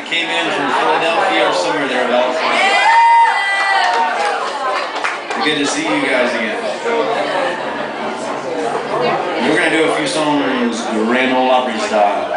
It came in from Philadelphia or somewhere thereabouts. Good to see you guys again. We're going to do a few songs Grand Ole Opry style.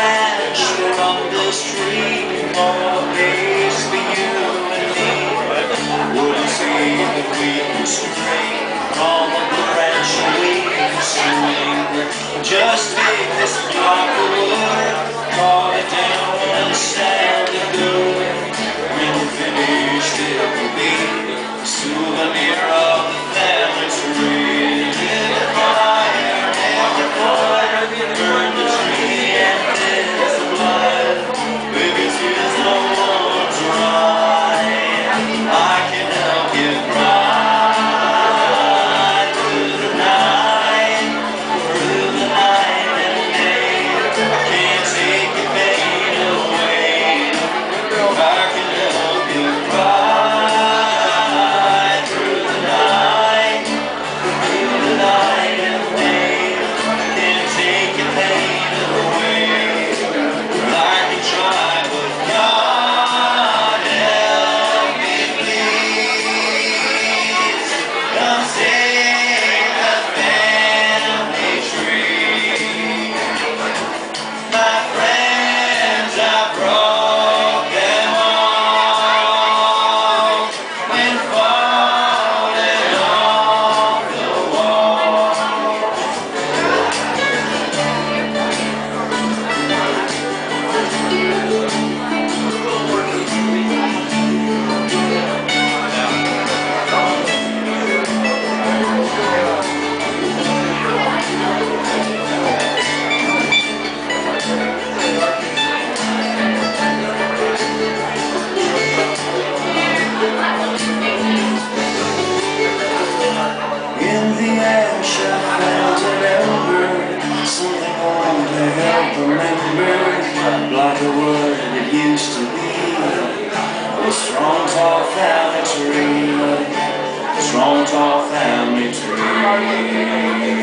branch from the street More days for you and me Wouldn't see that we used to dream On the branch we swing Just take this block of wood Call it down and stand it through remember like the word it used to be. The strong tall family tree, the strong tall family tree.